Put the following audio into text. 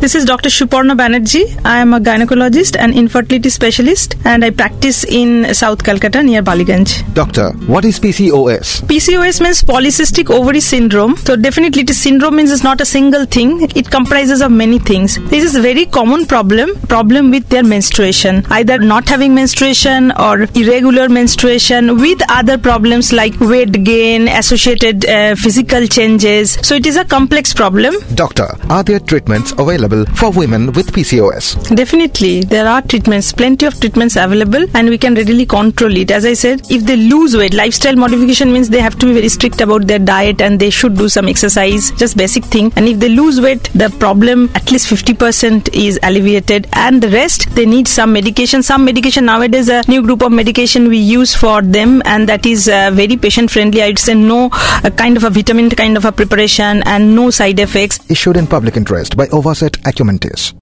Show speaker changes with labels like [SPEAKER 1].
[SPEAKER 1] This is Dr. Suparna Banerjee. I am a gynecologist and infertility specialist and I practice in South Calcutta near Ballygunge.
[SPEAKER 2] Doctor, what is PCOS?
[SPEAKER 1] PCOS means polycystic ovary syndrome. So definitely it is syndrome means it's not a single thing. It comprises of many things. This is a very common problem, problem with their menstruation. Either not having menstruation or irregular menstruation with other problems like weight gain, associated uh, physical changes. So it is a complex problem.
[SPEAKER 2] Doctor, are there treatments available for women with PCOS?
[SPEAKER 1] Definitely, there are treatments, plenty of treatments available, and we can readily control it. As I said, if they lose weight, lifestyle modification means they have to be very strict about their diet and they should do some exercise, just basic thing. And if they lose weight, the problem at least 50% is alleviated, and the rest they need some medication. Some medication nowadays, a new group of medication we use for them, and that is uh, very patient friendly. I'd say no uh, kind of a vitamin kind of a preparation and no side effects.
[SPEAKER 2] Issued in public interest by Ovaset Acumentis.